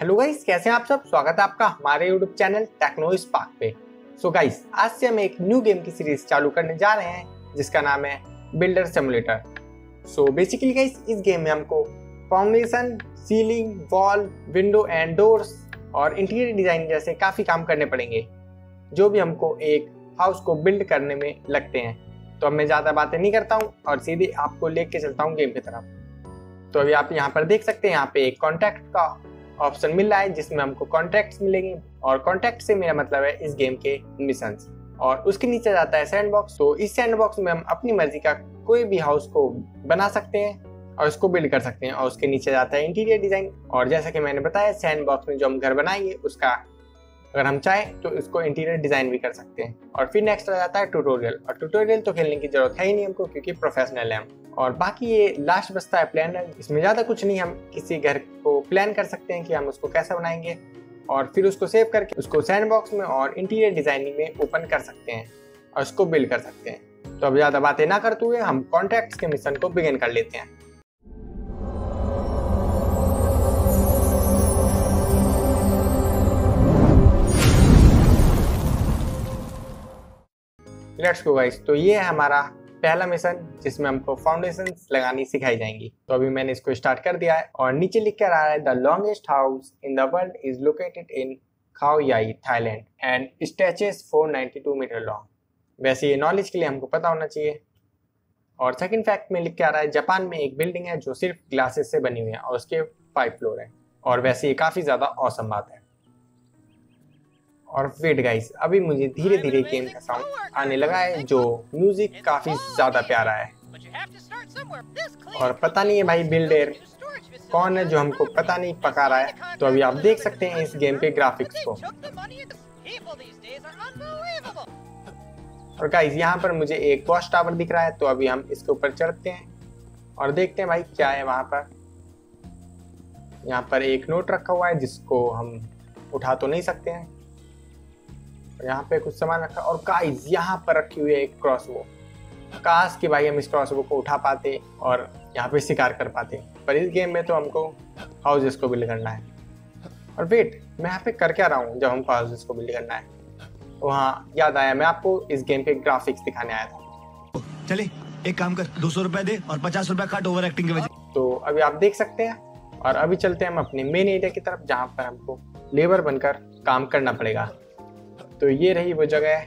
Hello guys कैसे हैं आप सब? स्वागत है आपका हमारे यूट्यूब चैनल टेक्नो स्पार्क पे। सो so गाइस आज से हम एक न्यू गेम की सीरीज़ चालू करने जा रहे हैं, जिसका नाम है builder simulator so basically guys इस गेम में हमको foundation ceiling wall window and doors और इंटीरियर डिज़ाइन जैसे काफ़ी काम करने पड़ेंगे, जो भी हमको एक हाउस को बिल्ड करने में लगते हैं। तो अब मैं ज़्यादा बातें नहीं करता हूँ और सीधे आपको लेके चलता हूँ गेम की तरफ़। तो अभी आप यहाँ पर देख सकते हैं, यहाँ पे एक कॉन्टैक्ट का ऑप्शन मिल रहा है, जिसमें हमको कॉन्ट्रैक्ट मिलेंगे। और कॉन्ट्रैक्ट से मेरा मतलब है इस गेम के मिशन और उसके नीचे जाता है सैंड बॉक्स तो इस सैंड बॉक्स में हम अपनी मर्ज़ी का कोई भी हाउस को बना सकते हैं और इसको बिल्ड कर सकते हैं। और उसके नीचे जाता है इंटीरियर डिज़ाइन और जैसा कि मैंने बताया सैंड बॉक्स में जो हम घर बनाएँगे, उसका अगर हम चाहें तो इसको इंटीरियर डिज़ाइन भी कर सकते हैं। और फिर नेक्स्ट आ जाता है ट्यूटोरियल और ट्यूटोरियल तो खेलने की ज़रूरत है ही नहीं हमको, क्योंकि प्रोफेशनल है हम। और बाकी ये लास्ट बचता है प्लान इसमें ज़्यादा कुछ नहीं, हम किसी घर को प्लान कर सकते हैं कि हम उसको कैसे बनाएँगे। और फिर उसको सेव करके उसको सैंड बॉक्स में और इंटीरियर डिज़ाइनिंग में ओपन कर सकते हैं और उसको बिल्ड कर सकते हैं। तो अब ज़्यादा बातें ना करते हुए हम कॉन्ट्रैक्ट्स के मिशन को बिगेन कर लेते हैं। लेट्स गो गाइस तो ये है हमारा पहला मिशन जिसमें हमको फाउंडेशन लगानी सिखाई जाएँगी। तो अभी मैंने इसको स्टार्ट कर दिया है और नीचे लिख कर आ रहा है the longest house in the world is located in Khao Yai Thailand and stretches 492 meter long वैसे ये नॉलेज के लिए हमको पता होना चाहिए। और सेकंड फैक्ट में लिख के आ रहा है, जापान में एक बिल्डिंग है जो सिर्फ़ ग्लासेस से बनी हुई है और उसके फाइव फ्लोर है और वैसे ये काफ़ी ज़्यादा औसम बात है। और वेट गाइस अभी मुझे धीरे धीरे गेम का साउंड आने लगा है जो म्यूज़िक काफ़ी ज़्यादा प्यारा है। और पता नहीं है भाई बिल्डर कौन है जो हमको पता नहीं पका रहा है। तो अभी आप देख सकते हैं इस गेम के ग्राफिक्स को। और गाइस यहाँ पर मुझे एक वॉश टावर दिख रहा है तो अभी हम इसके ऊपर चढ़ते हैं और देखते हैं भाई क्या है वहाँ पर। यहाँ पर एक नोट रखा हुआ है जिसको हम उठा तो नहीं सकते हैं। यहाँ पे कुछ सामान रखा और गाइस यहाँ पर रखी हुई है एक क्रॉस वो काश कि भाई हम इस क्रॉस को उठा पाते और यहाँ पे शिकार कर पाते। पर इस गेम में तो हमको हाउसेस को बिल्ड करना है। और वेट मैं यहाँ पे कर क्या रहा हूँ जब हमको हाउसेस को बिल्ड करना है? तो हाँ याद आया मैं आपको इस गेम के ग्राफिक्स दिखाने आया था। चले एक काम कर दो सौ रुपए दे और पचास रुपए काट ओवर एक्टिंग के वजह तो अभी आप देख सकते हैं और अभी चलते हैं हम अपने मेन एरिया की तरफ़ जहाँ पर हमको लेबर बनकर काम करना पड़ेगा। तो ये रही वो जगह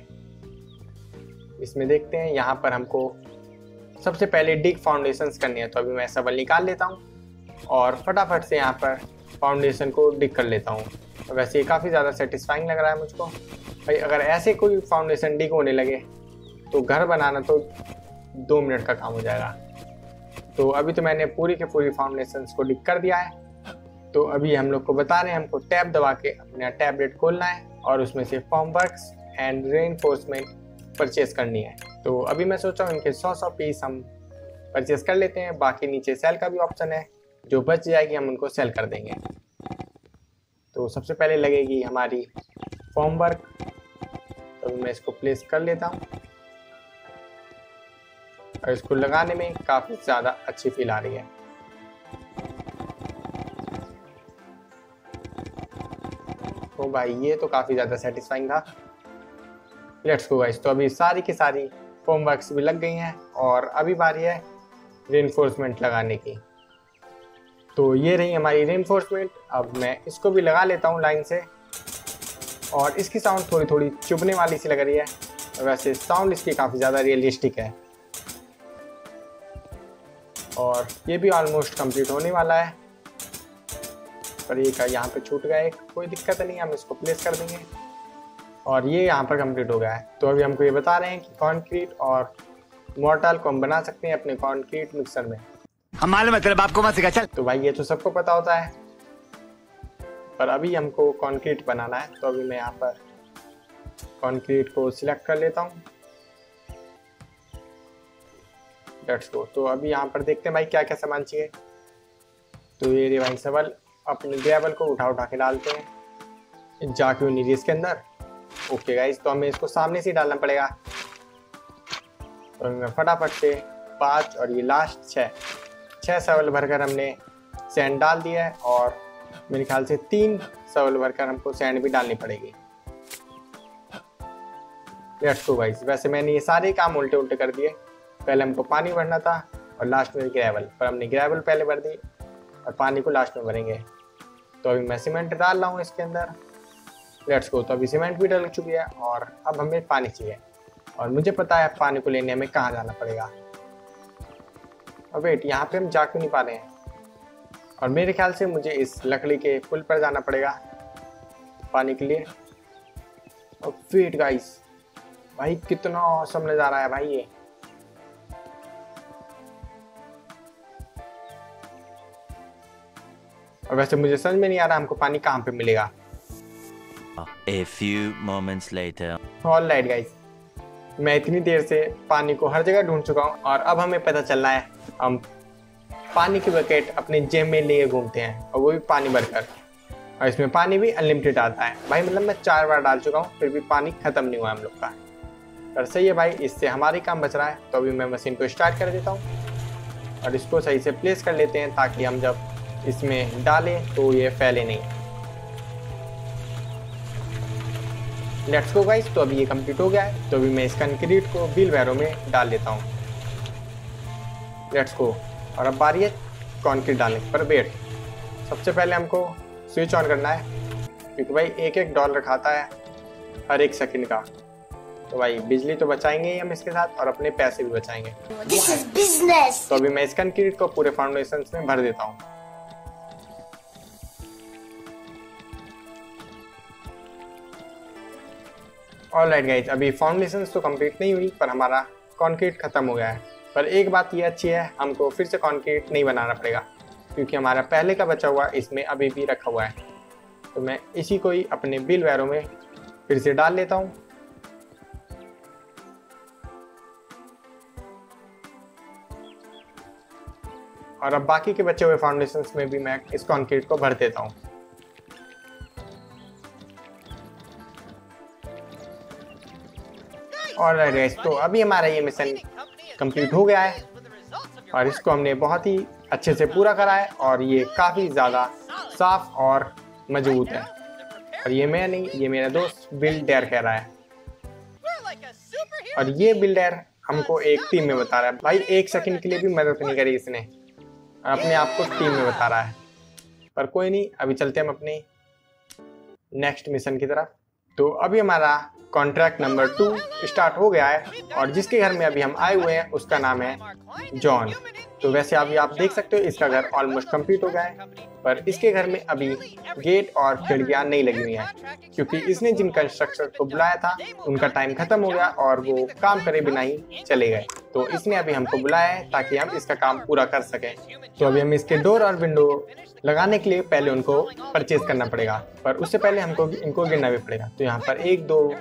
इसमें देखते हैं, यहाँ पर हमको सबसे पहले डिग फाउंडेशन करनी है तो अभी मैं सबल निकाल लेता हूँ और फटाफट से यहाँ पर फाउंडेशन को डिग कर लेता हूँ। तो वैसे ये काफ़ी ज़्यादा सेटिस्फाइंग लग रहा है मुझको। भाई, अगर ऐसे कोई फाउंडेशन डिग होने लगे तो घर बनाना तो दो मिनट का काम हो जाएगा। तो अभी तो मैंने पूरी के पूरी फाउंडेशन को डिग कर दिया है। तो अभी हम लोग को बता रहे हैं, हमको टैब दबा के अपना टैबलेट खोलना है। और उसमें से form works and ray purchase करनी है। तो अभी मैं सोचा हूँ इनके सौ सौ पीस हम परचेज कर लेते हैं। बाकी नीचे सेल का भी ऑप्शन है। जो बच जाएगी, हम उनको सेल कर देंगे। तो सबसे पहले लगेगी हमारी फॉर्म वर्क तो मैं इसको प्लेस कर लेता हूँ। और इसको लगाने में काफ़ी ज़्यादा अच्छी फील आ रही है। भाई, ये तो काफ़ी ज़्यादा सेटिस्फाइंग था। लेट्स गो गाइस तो अभी सारी की सारी फॉर्म वर्क्स भी लग गई हैं और अभी बारी है रेनफोर्समेंट लगाने की। तो ये रही हमारी रेनफोर्समेंट अब मैं इसको भी लगा लेता हूँ लाइन से। और इसकी साउंड थोड़ी थोड़ी चुभने वाली सी लग रही है। वैसे साउंड इसकी काफ़ी ज़्यादा रियलिस्टिक है। और ये भी ऑलमोस्ट कंप्लीट होने वाला है। पर ये यहाँ पे छूट गया है कोई दिक्कत नहीं हम इसको प्लेस कर देंगे। और ये यहाँ पर कंप्लीट हो गया है। तो अभी हमको ये बता रहे हैं कि कॉन्क्रीट और मोर्टल को हम बना सकते हैं अपने कॉन्क्रीट मिक्सर में। हम मालूम है तेरे बाप को मत सिखा चल। तो भाई ये तो सबको पता होता है। पर अभी हमको कॉन्क्रीट बनाना है तो अभी मैं यहाँ पर कॉन्क्रीट को सिलेक्ट कर लेता हूँ। लेट्स गो तो अभी यहाँ पर देखते हैं भाई क्या क्या सामान चाहिए। तो ये भाई सवाल। अपने ग्रेवल को उठा उठा के डालते हैं। जाके उन्हीं इसके अंदर। ओके गाइस तो हमें इसको सामने से डालना पड़ेगा। तो फटाफट से पाँच और ये लास्ट छः छः सवल भरकर हमने सैंड डाल दिया है और मेरे ख्याल से तीन सवल भरकर हमको सैंड भी डालनी पड़ेगी। लेट्स गो गाइस वैसे मैंने ये सारे काम उल्टे उल्टे कर दिए। पहले हमको पानी भरना था और लास्ट में ग्रेवल पर हमने ग्रेवल पहले भर दी और पानी को लास्ट में भरेंगे। तो अभी मैं सीमेंट डाल रहा हूँ इसके अंदर। लेट्स गो तो अभी सीमेंट भी डल चुकी है और अब हमें पानी चाहिए। और मुझे पता है पानी को लेने हमें कहाँ जाना पड़ेगा। और वेट यहाँ पे हम जा क्यों नहीं पा रहे हैं? और मेरे ख्याल से मुझे इस लकड़ी के पुल पर जाना पड़ेगा पानी के लिए। और वेट गाइस भाई कितना औसम नज़ारा है भाई ये। और वैसे मुझे समझ में नहीं आ रहा हमको पानी कहाँ पे मिलेगा। A few moments later. All right guys मैं इतनी देर से पानी को हर जगह ढूंढ चुका हूँ और अब हमें पता चल रहा है हम पानी की बकेट अपने जेब में लिए घूमते हैं और वो भी पानी भरकर। और इसमें पानी भी अनलिमिटेड आता है। भाई मतलब मैं चार बार डाल चुका हूँ फिर भी पानी खत्म नहीं हुआ हम लोग का। पर सही है भाई इससे हमारे काम बच रहा है तो अभी मैं मशीन को स्टार्ट कर देता हूँ और इसको सही से प्लेस कर लेते हैं ताकि हम जब इसमें डालें तो ये फैले नहीं। लेट्स गो गाइस तो अभी ये कंप्लीट हो गया है। तो अभी मैं इस कंक्रीट को व्हील वैरो में डाल लेता हूँ। लेट्स गो और अब बारी है कॉन्क्रीट डालने पर वेट सबसे पहले हमको स्विच ऑन करना है। क्योंकि भाई एक एक डॉलर खाता है हर एक सेकंड का। तो भाई बिजली तो बचाएँगे ही हम इसके साथ और अपने पैसे भी बचाएँगे. तो अभी मैं इस कंक्रीट को पूरे फाउंडेशन में भर देता हूँ। ऑल राइट गाइज़ अभी फाउंडेशन तो कंप्लीट नहीं हुई, पर हमारा कॉन्क्रीट खत्म हो गया है। पर एक बात ये अच्छी है, हमको फिर से कॉन्क्रीट नहीं बनाना पड़ेगा, क्योंकि हमारा पहले का बचा हुआ इसमें अभी भी रखा हुआ है। तो मैं इसी को ही अपने बिल वैरों में फिर से डाल लेता हूँ। और अब बाकी के बचे हुए फाउंडेशन में भी मैं इस कॉन्क्रीट को भर देता हूँ। और गाइस तो अभी हमारा ये मिशन कंप्लीट हो गया है। और इसको हमने बहुत ही अच्छे से पूरा करा है और ये काफ़ी ज़्यादा साफ़ और मज़बूत है। और ये मैं नहीं, ये मेरा दोस्त बिल कह रहा है। और ये बिल्डर हमको एक टीम में बता रहा है। भाई, एक सेकंड के लिए भी मदद नहीं करी इसने। अपने आप को टीम में बता रहा है। पर कोई नहीं, अभी चलते हम अपने नेक्स्ट मिशन की तरफ़। तो अभी हमारा कॉन्ट्रैक्ट नंबर टू स्टार्ट हो गया है और जिसके घर में अभी हम आए हुए हैं, उसका नाम है जॉन तो वैसे अभी आप देख सकते हो, इसका घर ऑलमोस्ट कंप्लीट हो गया है, पर इसके घर में अभी गेट और खिड़कियाँ नहीं लगी हुई हैं, क्योंकि इसने जिन कंस्ट्रक्टर को बुलाया था, उनका टाइम खत्म हो गया और वो काम करे बिना ही चले गए। तो इसने अभी हमको बुलाया है ताकि हम इसका काम पूरा कर सकें। तो अभी हम इसके डोर और विंडो लगाने के लिए पहले उनको परचेज करना पड़ेगा, पर उससे पहले हमको, इनको गिनना भी पड़ेगा। तो यहाँ पर एक, दो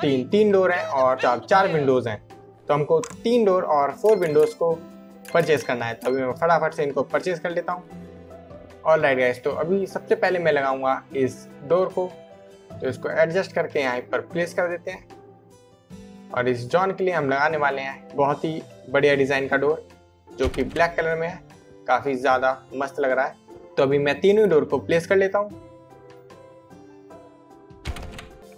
तीन तीन डोर हैं और चार चार विंडोज़ हैं। तो हमको तीन डोर और फोर विंडोज़ को परचेज करना है। तो मैं फटाफट से इनको परचेज कर लेता हूँ। ऑल राइट गैस तो अभी सबसे पहले मैं लगाऊँगा इस डोर को। तो इसको एडजस्ट करके यहाँ पर प्लेस कर देते हैं। और इस जॉन के लिए हम लगाने वाले हैं बहुत ही बढ़िया डिज़ाइन का डोर जो कि ब्लैक कलर में है। काफ़ी ज़्यादा मस्त लग रहा है। तो अभी मैं तीनों डोर को प्लेस कर लेता हूँ।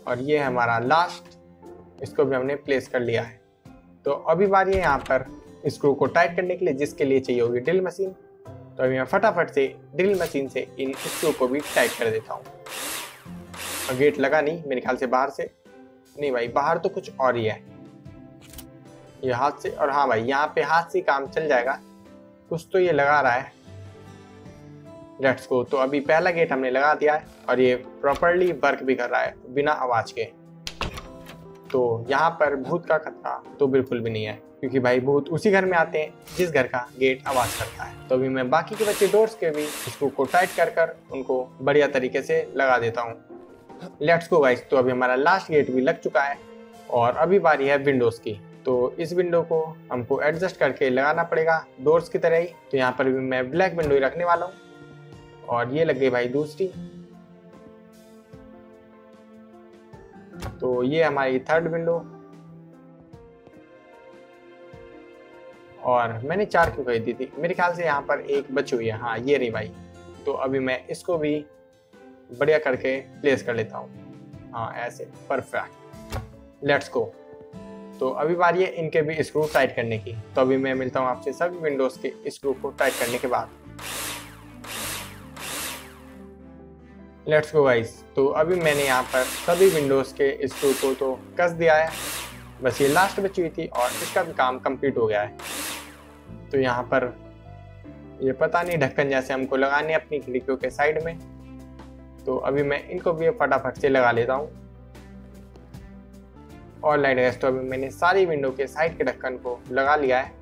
और ये हमारा लास्ट इसको भी हमने प्लेस कर लिया है। तो अभी बारी है यहाँ पर स्क्रू को टाइट करने के लिए, जिसके लिए चाहिए होगी ड्रिल मशीन तो अभी मैं फटाफट से ड्रिल मशीन से इन स्क्रू को भी टाइट कर देता हूँ। और गेट लगा नहीं, मेरे ख्याल से बाहर से। नहीं भाई, बाहर तो कुछ और ही है। ये हाथ से, और हाँ भाई, यहाँ पे हाथ से काम चल जाएगा। कुछ तो ये लगा रहा है। लेट्स गो तो अभी पहला गेट हमने लगा दिया है और ये प्रॉपरली वर्क भी कर रहा है, बिना आवाज़ के। तो यहाँ पर भूत का खतरा तो बिल्कुल भी नहीं है, क्योंकि भाई भूत उसी घर में आते हैं जिस घर का गेट आवाज़ करता है। तो अभी मैं बाकी के बच्चे डोर्स के भी स्क्रू को टाइट कर कर उनको बढ़िया तरीके से लगा देता हूँ। लेट्स गो गाइस तो अभी हमारा लास्ट गेट भी लग चुका है और अभी बारी है विंडोज़ की। तो इस विंडो को हमको एडजस्ट करके लगाना पड़ेगा डोर्स की तरह ही। तो यहाँ पर भी मैं ब्लैक विंडो ही रखने वाला हूँ। और ये लग गई भाई दूसरी। तो ये हमारी थर्ड विंडो और मैंने चार क्यों खरीदी थी? मेरे ख्याल से यहाँ पर एक बची हुई है। हाँ ये रही भाई। तो अभी मैं इसको भी बढ़िया करके प्लेस कर लेता हूँ। हाँ ऐसे। परफेक्ट लेट्स गो तो अभी बारी है इनके भी स्क्रू टाइट करने की। तो अभी मैं मिलता हूँ आपसे सभी विंडोज़ के स्क्रू को टाइट करने के बाद। लेट्स गो गाइस तो अभी मैंने यहाँ पर सभी विंडोज़ के स्क्रू को तो कस दिया है। बस ये लास्ट बची हुई थी और इसका भी काम कंप्लीट हो गया है। तो यहाँ पर ये पता नहीं ढक्कन जैसे हमको लगाने अपनी खिड़कियों के साइड में। तो अभी मैं इनको भी फटाफट से लगा लेता हूँ। और लाइट गैस तो अभी मैंने सारी विंडो के साइड के ढक्कन को लगा लिया है।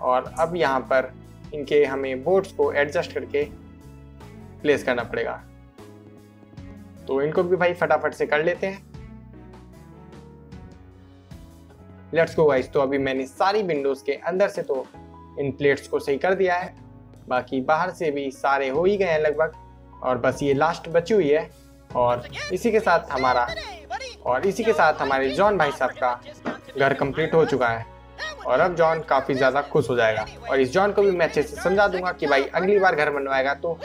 और अब यहाँ पर इनके हमें बोर्ड्स को एडजस्ट करके प्लेस करना पड़ेगा। तो इनको भी भाई फटाफट से कर लेते हैं। लेट्स गो गाइस तो अभी मैंने सारी विंडोज़ के अंदर से तो इन प्लेट्स को सही कर दिया है। बाकी बाहर से भी सारे हो ही गए हैं लगभग। और बस ये लास्ट बची हुई है। और इसी के साथ हमारा और इसी के साथ हमारे जॉन भाई साहब का घर कंप्लीट हो चुका है। और अब जॉन काफ़ी ज़्यादा खुश हो जाएगा। और इस जॉन को भी मैं अच्छे से समझा दूँगा कि भाई अगली बार घर बनवाएगा तो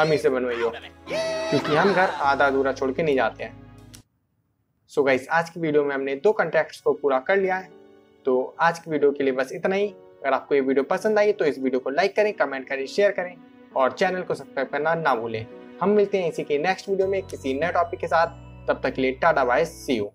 हम इसे बनवाइयो क्योंकि हम घर आधा अधूरा छोड़ के नहीं जाते हैं। सो गाइस आज की वीडियो में हमने दो कंटेक्ट्स को पूरा कर लिया है। तो आज की वीडियो के लिए बस इतना ही। अगर आपको ये वीडियो पसंद आई तो इस वीडियो को लाइक करें कमेंट करें शेयर करें और चैनल को सब्सक्राइब करना ना भूलें। हम मिलते हैं इसी के नेक्स्ट वीडियो में किसी नए टॉपिक के साथ। तब तक के लिए टाटा बाय सी यू